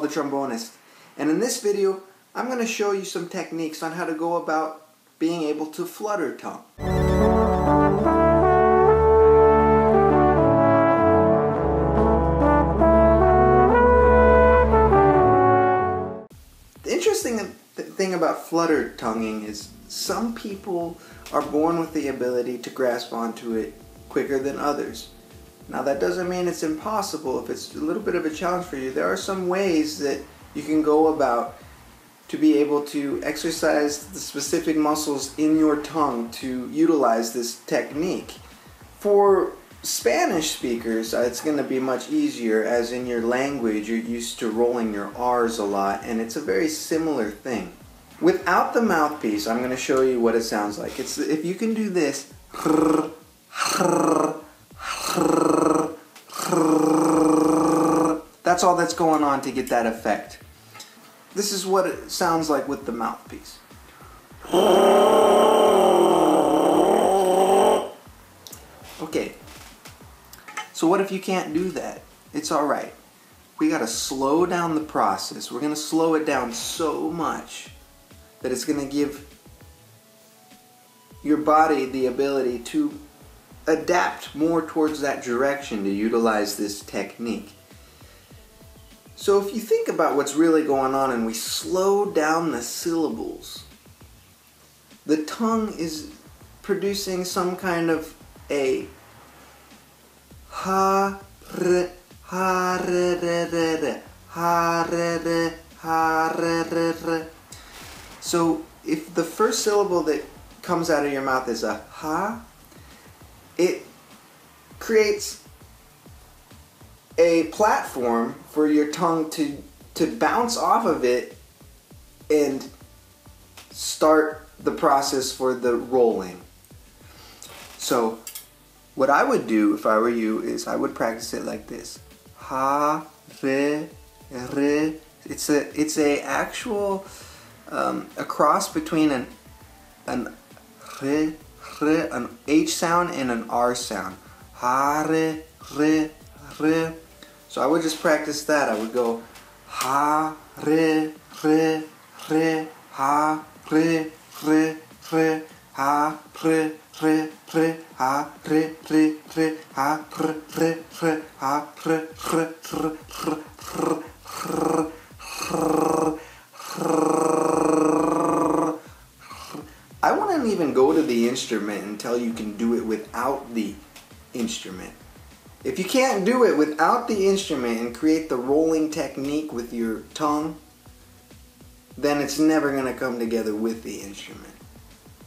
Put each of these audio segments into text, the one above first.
the trombonist. And in this video, I'm going to show you some techniques on how to go about being able to flutter tongue. The interesting thing about flutter tonguing is some people are born with the ability to grasp onto it quicker than others. Now that doesn't mean it's impossible. If it's a little bit of a challenge for you, there are some ways that you can go about to be able to exercise the specific muscles in your tongue to utilize this technique. For Spanish speakers, uh, it's going to be much easier as in your language you're used to rolling your R's a lot and it's a very similar thing. Without the mouthpiece, I'm going to show you what it sounds like. It's if you can do this that's all that's going on to get that effect. This is what it sounds like with the mouthpiece. Okay, so what if you can't do that? It's alright. We gotta slow down the process. We're gonna slow it down so much that it's gonna give your body the ability to adapt more towards that direction to utilize this technique. So if you think about what's really going on and we slow down the syllables, the tongue is producing some kind of a ha re ha re re re ha re re ha re re. So if the first syllable that comes out of your mouth is a ha, it creates a platform for your tongue to to bounce off of it and start the process for the rolling. So what I would do if I were you is I would practice it like this. Ha, re, re. It's a it's a actual um, a cross between an an re, re, an H sound and an R sound. Ha, re, re, re. So I would just practice that. I would go ha, re, re, re, ha, re, re, re, ha, re, re, re, ha, re, re, re, ha, re, re, re, ha, re, re, re, re, I wouldn't even go to the instrument until you can do it without the instrument. If you can't do it without the instrument and create the rolling technique with your tongue, then it's never going to come together with the instrument.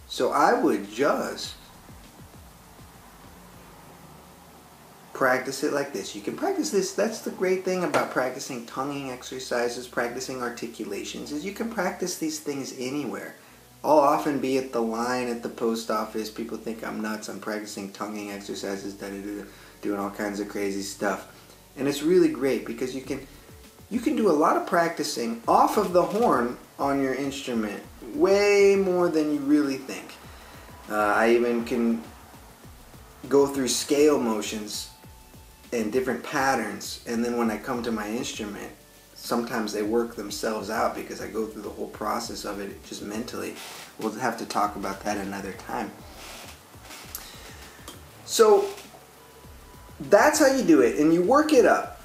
So I would just practice it like this. You can practice this. That's the great thing about practicing tonguing exercises, practicing articulations, is you can practice these things anywhere. I'll often be at the line at the post office. People think I'm nuts. I'm practicing tonguing exercises, da da da doing all kinds of crazy stuff. And it's really great because you can you can do a lot of practicing off of the horn on your instrument, way more than you really think. Uh, I even can go through scale motions and different patterns, and then when I come to my instrument, sometimes they work themselves out because I go through the whole process of it just mentally. We'll have to talk about that another time. So that's how you do it, and you work it up.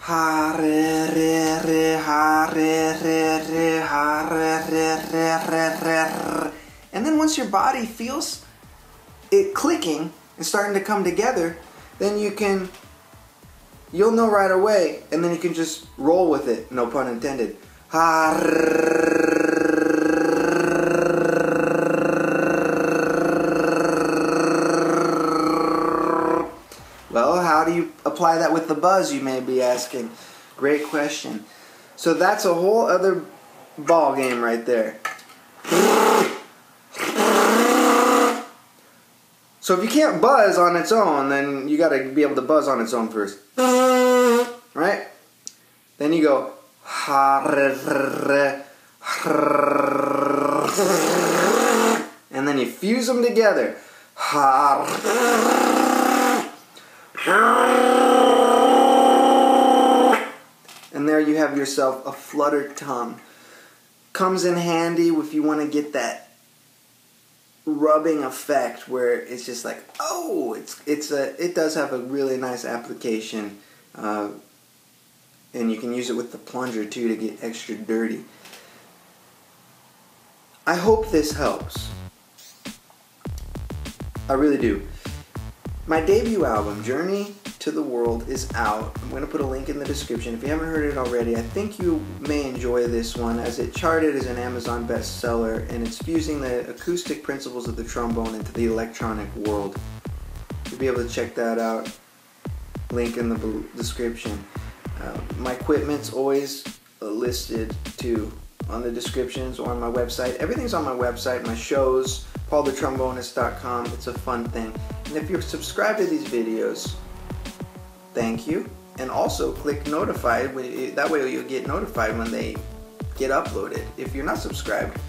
Ha re re re ha re re re ha re re re re re. And then once your body feels it clicking and starting to come together, then you can you'll know right away, and then you can just roll with it. No pun intended. Ha. How do you apply that with the buzz, you may be asking? Great question. So that's a whole other ball game right there. So if you can't buzz on its own, then you got to be able to buzz on its own first. Right? Then you go and then you fuse them together. And there you have yourself a flutter tongue. Comes in handy if you want to get that rubbing effect where it's just like oh it's it's a it does have a really nice application uh, and you can use it with the plunger too to get extra dirty. I hope this helps. I really do my debut album Journey to the World is out. I'm going to put a link in the description. If you haven't heard it already, I think you may enjoy this one as it charted as an Amazon bestseller and it's fusing the acoustic principles of the trombone into the electronic world. You'll be able to check that out. Link in the description. Uh, my equipment's always listed too on the descriptions or on my website. Everything's on my website, my shows, paulthetrombonist.com. It's a fun thing. And if you're subscribed to these videos, thank you. And also click notify. That way you'll get notified when they get uploaded. If you're not subscribed,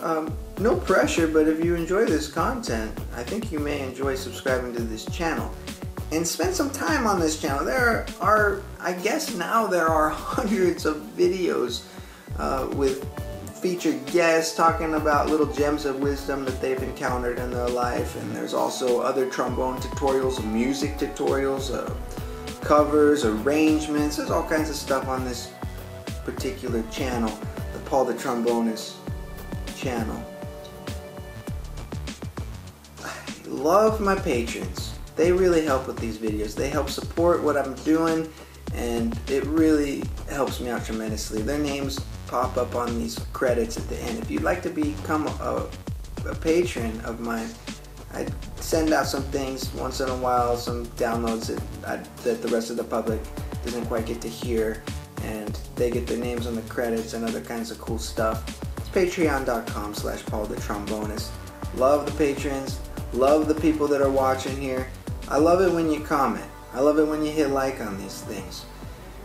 um, no pressure, but if you enjoy this content, I think you may enjoy subscribing to this channel. And spend some time on this channel. There are, I guess now there are hundreds of videos uh, with featured guests talking about little gems of wisdom that they've encountered in their life. And there's also other trombone tutorials, music tutorials, uh, covers, arrangements. There's all kinds of stuff on this particular channel, the Paul the Trombonist channel. I love my patrons. They really help with these videos. They help support what I'm doing and it really helps me out tremendously. Their names pop up on these credits at the end. If you'd like to become a, a patron of mine, I send out some things once in a while, some downloads that, I, that the rest of the public doesn't quite get to hear, and they get their names on the credits and other kinds of cool stuff. It's patreon.com slash Paul the Trombonist. Love the patrons, love the people that are watching here. I love it when you comment. I love it when you hit like on these things.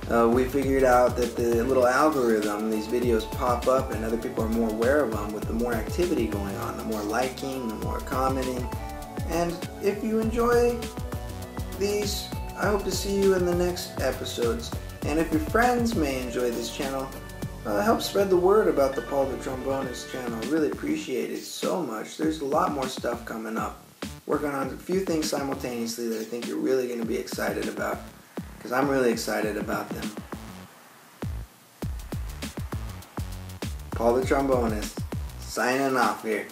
Uh, we figured out that the little algorithm, these videos pop up and other people are more aware of them with the more activity going on, the more liking, the more commenting. And if you enjoy these, I hope to see you in the next episodes. And if your friends may enjoy this channel, uh, help spread the word about the Paul the Trombonist channel. Really appreciate it so much. There's a lot more stuff coming up. Working on a few things simultaneously that I think you're really going to be excited about because I'm really excited about them. Paul the Trombonist, signing off here.